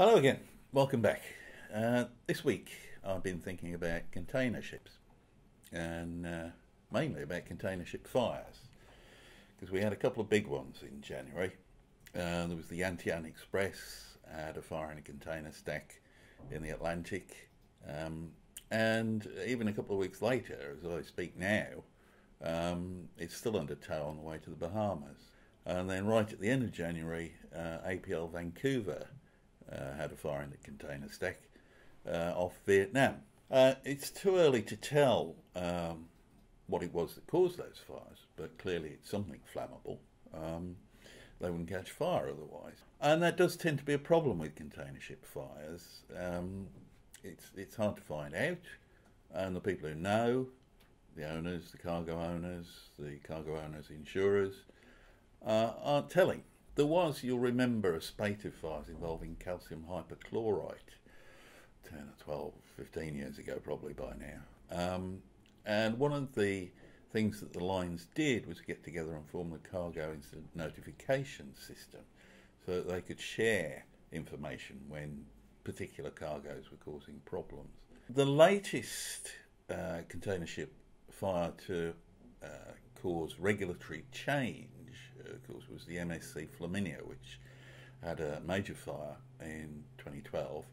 Hello again, welcome back. Uh, this week I've been thinking about container ships and uh, mainly about container ship fires because we had a couple of big ones in January. Uh, there was the Yantian Express had a fire in a container stack in the Atlantic, um, and even a couple of weeks later, as I speak now, um, it's still under tow on the way to the Bahamas. And then right at the end of January, uh, APL Vancouver had a fire in the container stack uh, off Vietnam. Uh, it's too early to tell um, what it was that caused those fires, but clearly it's something flammable. Um, they wouldn't catch fire otherwise. And that does tend to be a problem with container ship fires. Um, it's, it's hard to find out, and the people who know, the owners, the cargo owners, the cargo owners' insurers, uh, aren't telling. There was, you'll remember, a spate of fires involving calcium hypochlorite 10 or 12, 15 years ago, probably by now. Um, and one of the things that the lines did was get together and form the cargo incident notification system so that they could share information when particular cargoes were causing problems. The latest uh, container ship fire to uh, cause regulatory change of course, was the MSC Flaminia, which had a major fire in 2012.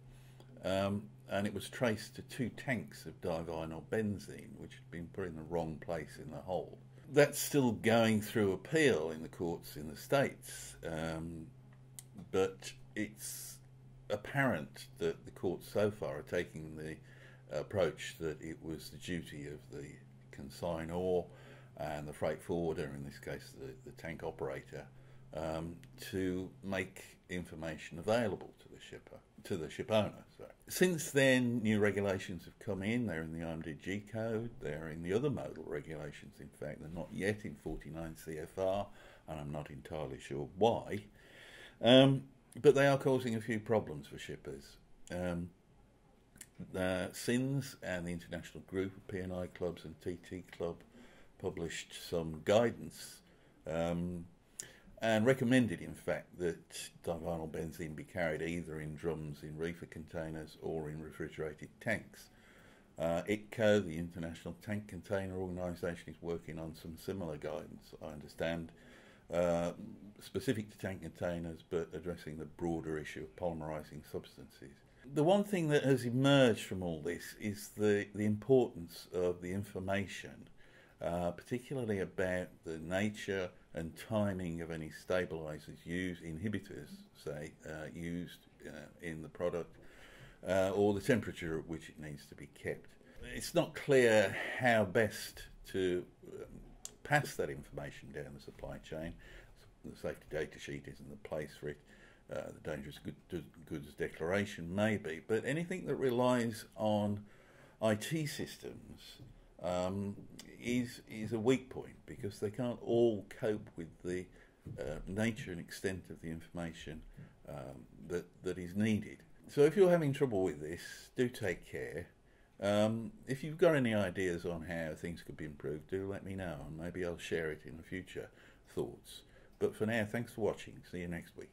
Um, and it was traced to two tanks of divinyl benzene, which had been put in the wrong place in the hold. That's still going through appeal in the courts in the States, um, but it's apparent that the courts so far are taking the approach that it was the duty of the consignor and the freight forwarder, in this case the, the tank operator, um, to make information available to the shipper, to the ship owner. Since then, new regulations have come in. They're in the IMDG code. They're in the other modal regulations. In fact, they're not yet in 49 CFR, and I'm not entirely sure why. Um, but they are causing a few problems for shippers. Um, the CINS and the International Group of P&I Clubs and TT Club published some guidance um, and recommended, in fact, that divinyl benzene be carried either in drums in reefer containers or in refrigerated tanks. Uh, ITCO, the International Tank Container Organisation, is working on some similar guidance, I understand, uh, specific to tank containers but addressing the broader issue of polymerising substances. The one thing that has emerged from all this is the, the importance of the information uh, particularly about the nature and timing of any stabilizers used, inhibitors, say, uh, used uh, in the product, uh, or the temperature at which it needs to be kept. It's not clear how best to um, pass that information down the supply chain. The safety data sheet isn't the place for it. Uh, the dangerous goods declaration may be, but anything that relies on IT systems um, is is a weak point because they can't all cope with the uh, nature and extent of the information um, that that is needed. So if you're having trouble with this, do take care. Um, if you've got any ideas on how things could be improved, do let me know, and maybe I'll share it in the future thoughts. But for now, thanks for watching. See you next week.